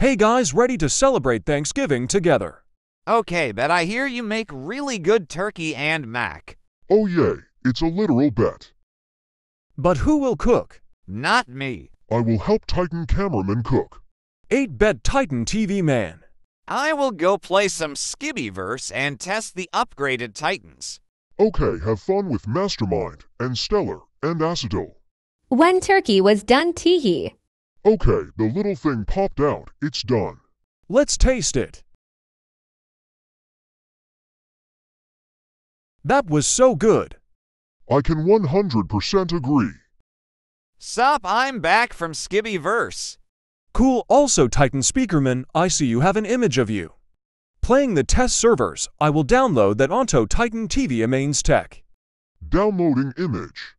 Hey guys, ready to celebrate Thanksgiving together. Okay, but I hear you make really good turkey and mac. Oh yay, it's a literal bet. But who will cook? Not me. I will help Titan cameraman cook. 8-bet Titan TV man. I will go play some Skibbyverse and test the upgraded Titans. Okay, have fun with Mastermind and Stellar and Acetol. When turkey was done, teehee. Okay, the little thing popped out. It's done. Let's taste it. That was so good. I can 100% agree. Sup, I'm back from Skibbyverse. Cool. Also, Titan Speakerman, I see you have an image of you. Playing the test servers, I will download that onto Titan TV Amains Tech. Downloading image.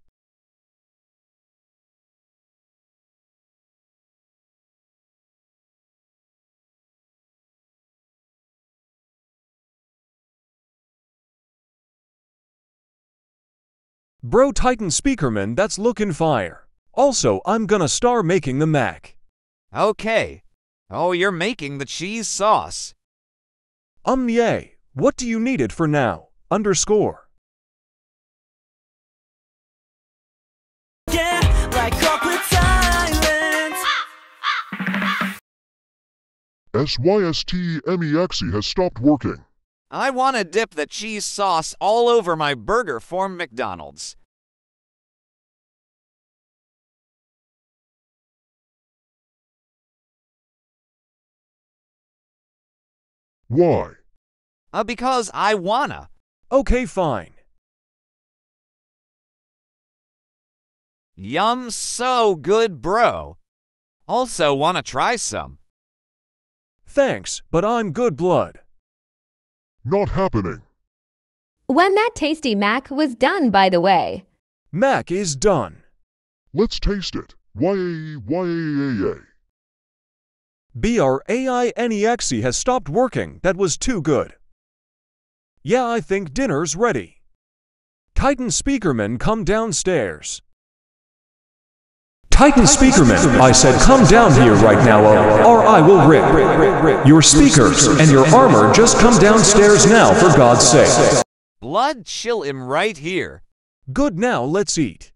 Bro Titan Speakerman, that's looking fire. Also, I'm gonna star making the Mac. Okay. Oh, you're making the cheese sauce. Um, yay. What do you need it for now? Underscore. Yeah, like awkward silence. SYSTEMEXE has stopped working. I want to dip the cheese sauce all over my burger from McDonald's. Why? Uh, because I wanna. Okay, fine. Yum, so good, bro. Also, wanna try some. Thanks, but I'm good blood. Not happening. When that tasty mac was done, by the way. Mac is done. Let's taste it. Y-A-Y-A-A-A. BRAINEXE has stopped working. That was too good. Yeah, I think dinner's ready. Titan Speakerman, come downstairs. Titan Speakerman, I said come down here right now or I will rip. Your speakers and your armor just come downstairs now for God's sake. Blood, chill him right here. Good now, let's eat.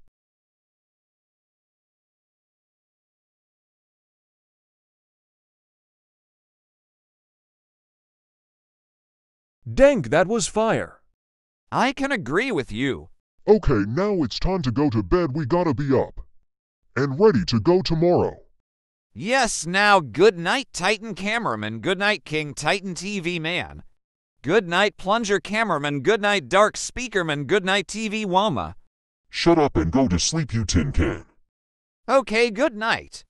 Dank, that was fire. I can agree with you. Okay, now it's time to go to bed. We gotta be up. And ready to go tomorrow. Yes, now good night, Titan cameraman. Good night, King Titan TV man. Good night, plunger cameraman. Good night, dark speakerman. Good night, TV Woma. Shut up and go to sleep, you tin can. Okay, good night.